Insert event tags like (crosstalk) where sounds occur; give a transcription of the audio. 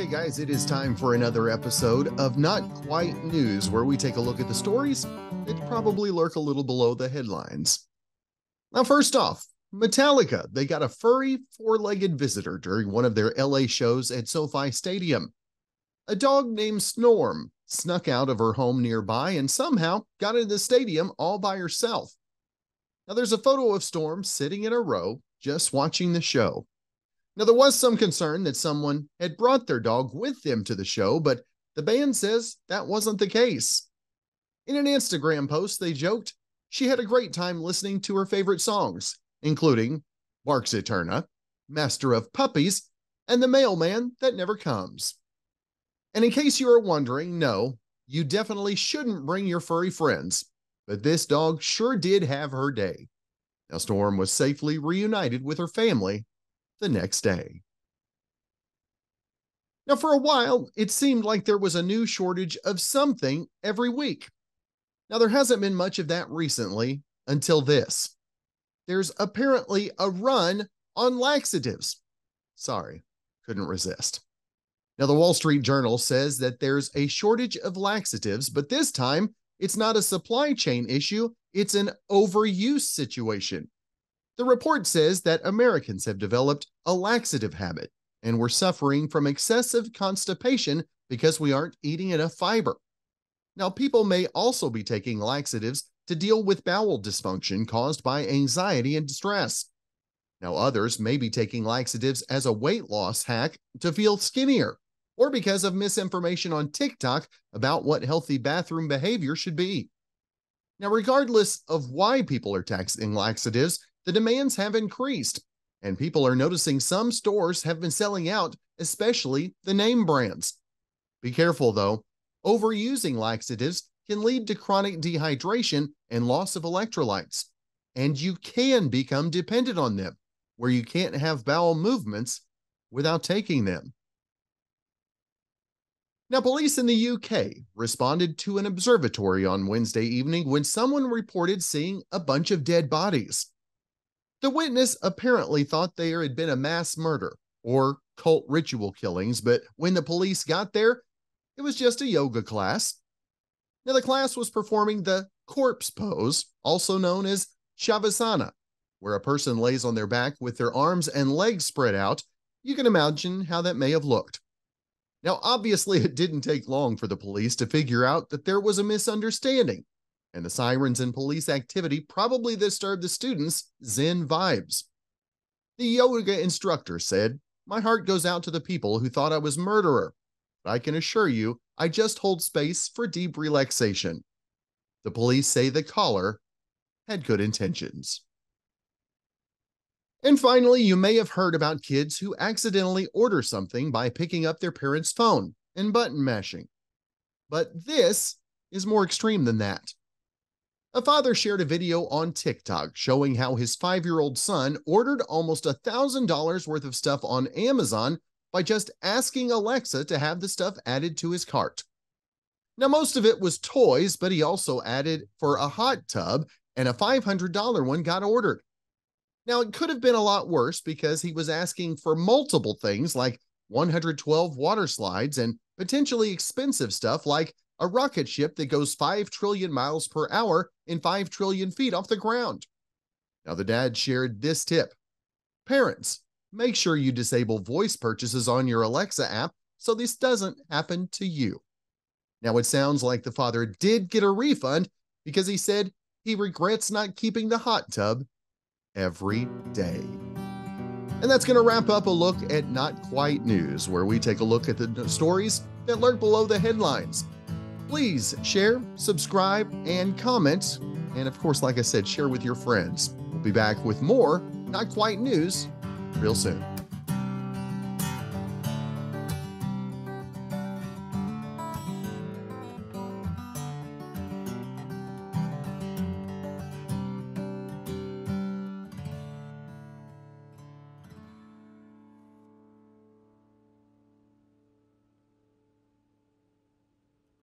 Okay, guys, it is time for another episode of Not Quite News, where we take a look at the stories that probably lurk a little below the headlines. Now, first off, Metallica, they got a furry four legged visitor during one of their LA shows at SoFi Stadium. A dog named Storm snuck out of her home nearby and somehow got into the stadium all by herself. Now, there's a photo of Storm sitting in a row just watching the show. Now, there was some concern that someone had brought their dog with them to the show, but the band says that wasn't the case. In an Instagram post, they joked she had a great time listening to her favorite songs, including Barks Aeterna, Master of Puppies, and The Mailman That Never Comes. And in case you are wondering, no, you definitely shouldn't bring your furry friends, but this dog sure did have her day. Now, Storm was safely reunited with her family the next day. Now, for a while, it seemed like there was a new shortage of something every week. Now, there hasn't been much of that recently until this. There's apparently a run on laxatives. Sorry, couldn't resist. Now, the Wall Street Journal says that there's a shortage of laxatives, but this time it's not a supply chain issue, it's an overuse situation. The report says that Americans have developed a laxative habit and we're suffering from excessive constipation because we aren't eating enough fiber. Now, people may also be taking laxatives to deal with bowel dysfunction caused by anxiety and stress. Now, others may be taking laxatives as a weight loss hack to feel skinnier or because of misinformation on TikTok about what healthy bathroom behavior should be. Now, regardless of why people are taking laxatives, the demands have increased, and people are noticing some stores have been selling out, especially the name brands. Be careful though, overusing laxatives can lead to chronic dehydration and loss of electrolytes, and you can become dependent on them, where you can't have bowel movements without taking them. Now, police in the UK responded to an observatory on Wednesday evening when someone reported seeing a bunch of dead bodies. The witness apparently thought there had been a mass murder or cult ritual killings, but when the police got there, it was just a yoga class. Now, the class was performing the corpse pose, also known as Shavasana, where a person lays on their back with their arms and legs spread out. You can imagine how that may have looked. Now, obviously, (laughs) it didn't take long for the police to figure out that there was a misunderstanding and the sirens and police activity probably disturbed the students' Zen vibes. The yoga instructor said, My heart goes out to the people who thought I was murderer, but I can assure you I just hold space for deep relaxation. The police say the caller had good intentions. And finally, you may have heard about kids who accidentally order something by picking up their parents' phone and button mashing. But this is more extreme than that. A father shared a video on TikTok showing how his five year old son ordered almost $1,000 worth of stuff on Amazon by just asking Alexa to have the stuff added to his cart. Now, most of it was toys, but he also added for a hot tub, and a $500 one got ordered. Now, it could have been a lot worse because he was asking for multiple things like 112 water slides and potentially expensive stuff like a rocket ship that goes 5 trillion miles per hour in 5 trillion feet off the ground. Now, the dad shared this tip Parents, make sure you disable voice purchases on your Alexa app so this doesn't happen to you. Now, it sounds like the father did get a refund because he said he regrets not keeping the hot tub every day. And that's going to wrap up a look at Not Quite News, where we take a look at the stories that lurk below the headlines. Please share, subscribe, and comment. And of course, like I said, share with your friends. We'll be back with more Not Quite News real soon.